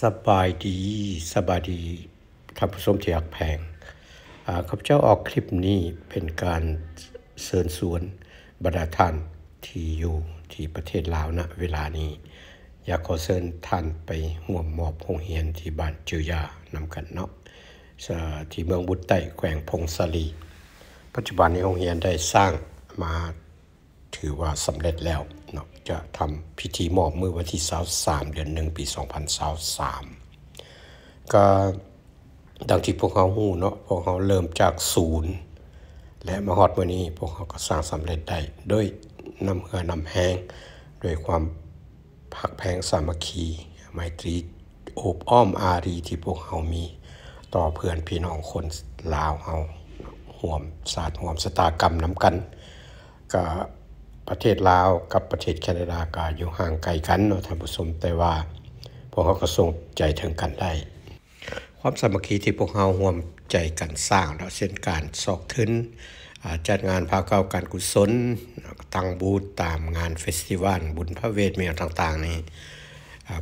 สบายดีสบายดีท่านผู้ชมที่รักแพงข้าพเจ้าออกคลิปนี้เป็นการเชิญสวนบรรดาท่านที่อยู่ที่ประเทศลาวนะเวลานี้ อยากขอเชิญท่านไปห่วมมอบโรงเรียนที่บ้านจือยานำกันเนาะที่เมืองบุตรไต้แขวงพงศลี ปัจจุบันนี้โรงเรียนได้สร้างมาถือว่าสำเร็จแล้ว เนาะจะทำพิธีมอบเมื่อวันที่23เดือน1ปี2023ก็ดังที่พวกเขาฮู้เนาะพวกเขาเริ่มจากศูนย์และมาฮอดมื้อนี้พวกเขาก็สร้างสำเร็จได้ด้วยน้ำเหือน้ำแห้งด้วยความพักแพงสามัคคีไมตรีโอบอ้อมอารีที่พวกเขามีต่อเพื่อนพี่น้องคนลาวเฮาห่วมศาสตร์ห่วมสตากรรมน้ำกันก็ ประเทศลาวกับประเทศแคนาดาก็อยู่ห่างไกลกันเนาะท่านผู้ชมแต่ว่าพวกเขาก็ส่งใจถึงกันได้ ความสามัคคีที่พวกเราร่วมใจกันสร้างเนาเช่นการซอกทึนจัดงานพาเก้าการกุศลตั้งบูธตามงานเฟสติวัลบุญพระเวทเมีต่างๆนี่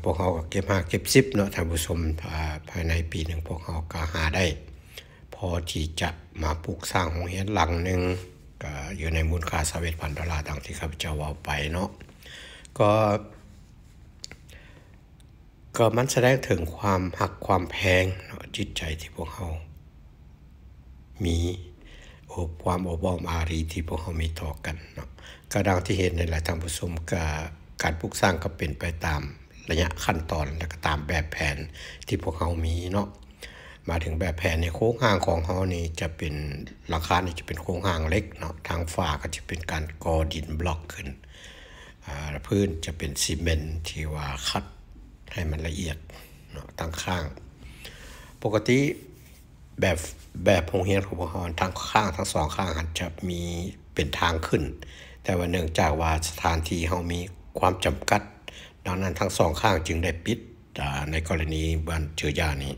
พวกเขาก็เก็บหาเก็บซิบเนาะท่านผู้ชมภายในปีหนึ่งพวกเขาก็หาได้ พอที่จะมาปลูกสร้างโรงเรียนหลังหนึ่ง ก็อยู่ในมูลค่าสเวตพันดอลลาร์ดังที่ข้าพเจ้าว่าไปเนาะก็ก็มันแสดงถึงความหักความแพงเนาะจิตใจที่พวกเขามีโอบความอบอ้อมอารีที่พวกเขามีต่อกันเนาะก็ดังที่เห็นในหลายทางผู้ชมกับการปลูกสร้างก็เป็นไปตามระยะขั้นตอนและก็ตามแบบแผนที่พวกเขามีเนาะ มาถึงแบบแผนในโค้งห่างของเขานี่จะเป็นหลังคานี่จะเป็นโค้งห่างเล็กเนาะทางฝาก็จะเป็นการกอดินบล็อกขึ้นพื้นจะเป็นซีเมนต์ที่ว่าคัดให้มันละเอียดเนาะตั้งข้าง ปกติแบบแบบโรงเรียนของพวกเราทั้งข้างทั้งสองข้างจะมีเป็นทางขึ้น แต่ว่าเนื่องจากว่าสถานที่เรามีความจำกัด ดังนั้นทั้งสองข้างจึงได้ปิดในกรณีบ้านเจือยานี้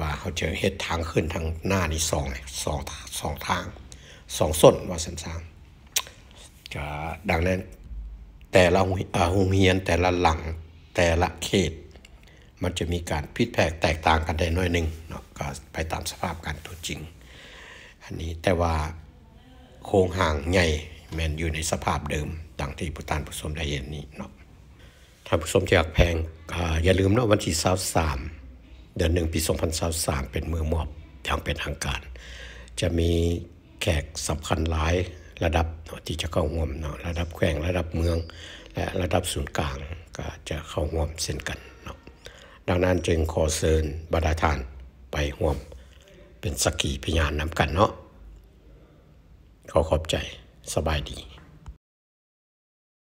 ว่าเขาจะเฮ็ดทางขึ้นทางหน้านี่สองสองสองทางสองส้นว่าสันสางก็ดังนั้นแต่ละอ่าโรงเรียนแต่ละหลังแต่ละเขต มันจะมีการพิดแพกแตกต่างกันได้น้อยหนึ่งเนาะก็ไปตามสภาพการตัวจริง อันนี้แต่ว่าโครงห่างใหญ่แมนอยู่ในสภาพเดิมดังที่ผู้ตานผู้ชมได้เห็นนี้เนาะถ้าผู้ชมที่อยากแพงอย่าลืมเนาะวันที่23 เดือนหนึ่งปี 2023 เป็นมือมอบอย่างเป็นทางการ จะมีแขกสำคัญหลายระดับที่จะเข้าร่วมเนาะระดับแขวงระดับเมือง และระดับศูนย์กลางก็จะเข้าร่วมเช่นกันเนาะดังนั้นจึงขอเชิญบรรดาท่านไปร่วม เป็นสักขีพยานนำกันเนาะขอขอบใจสบายดี